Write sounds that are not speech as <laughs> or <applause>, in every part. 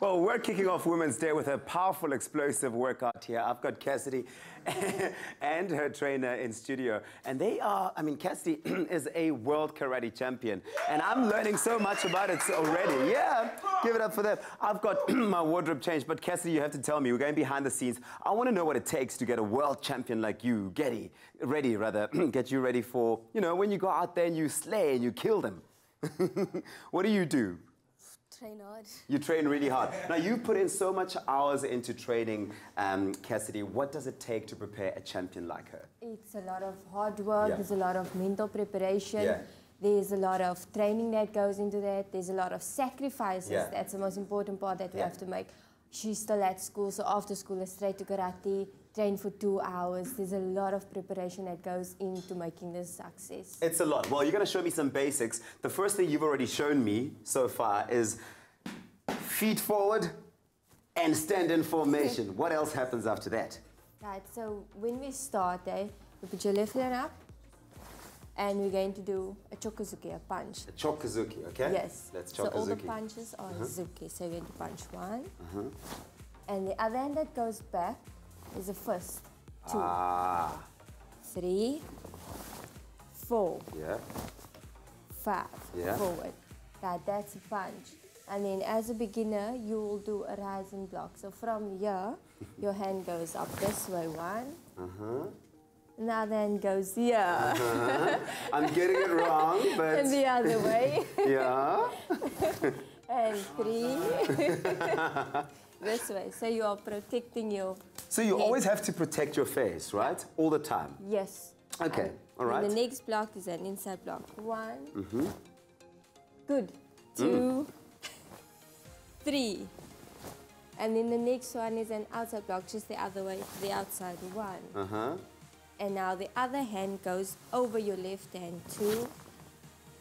Well, we're kicking off Women's Day with a powerful, explosive workout here. I've got Cassidy <laughs> and her trainer in studio. And they are, I mean, Cassidy <clears throat> is a world karate champion. And I'm learning so much about it already. Yeah, give it up for them. I've got <clears throat> my wardrobe changed, but Cassidy, you have to tell me, we're going behind the scenes. I want to know what it takes to get a world champion like you, Getty, ready, rather, <clears throat> get you ready for, you know, when you go out there and you slay and you kill them. <laughs> what do you do? Train hard. You train really hard. Now, you put in so much hours into training, um, Cassidy. What does it take to prepare a champion like her? It's a lot of hard work, Yeah. there's a lot of mental preparation. Yeah. There's a lot of training that goes into that. There's a lot of sacrifices. Yeah. That's the most important part that we have to make. She's still at school, so after school, is straight to karate, train for two hours. There's a lot of preparation that goes into making this success. It's a lot. Well, you're going to show me some basics. The first thing you've already shown me so far is feet forward and stand in formation. <laughs> What else happens after that? Right, so when we start, eh, you put your left hand up, and we're going to do a chokuzuki, a punch. A chokuzuki, okay? Yes. Let's so all the punches are zuki. So you're going to punch one. And the other hand that goes back is the first. Two, Ah, three, four, yeah. five. Yeah. Forward. Right, that's a punch. And then as a beginner, you will do a rising block. So from here, your <laughs> hand goes up this way, one. Uh-huh. Now then goes here. Uh -huh. I'm getting it wrong, <laughs> but and the other way. <laughs> yeah. and three. this way. So you are protecting your So you head. always have to protect your face, right? All the time. Yes. Okay, And all right. The next block is an inside block. One. Mm-hmm. Good. Mm. Two. <laughs> Three. And then the next one is an outside block, just the other way, the outside. One. Uh-huh. And now the other hand goes over your left hand. Two.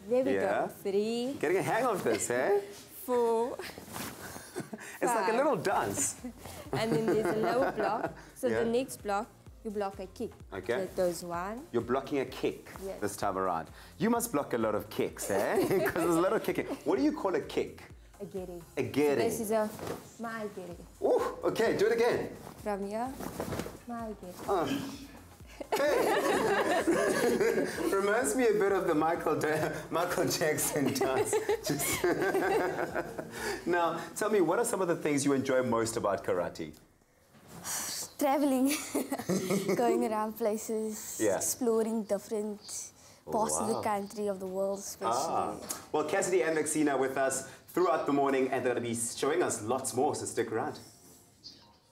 There we Yeah. go. Three, Getting a hang of this, <laughs> eh? four, It's like a little dance. <laughs> and then there's a lower <laughs> block. So Yeah. the next block, you block a kick. Okay. So it goes one, You're blocking a kick Yes. this time around. You must block a lot of kicks, eh? <laughs> Because there's a lot of kicking. What do you call a kick? a geri. A geri. So this is a mae geri. Ooh, okay, do it again. From here, mae geri. Uh. <laughs> Reminds me a bit of the Michael Da- Michael Jackson dance. Just <laughs> now, tell me, what are some of the things you enjoy most about karate? traveling, <laughs> going around places, Yeah. exploring different parts of the country, of the world, especially. Ah. Well, Cassidy and Maxina with us throughout the morning, and they're going to be showing us lots more, so stick around.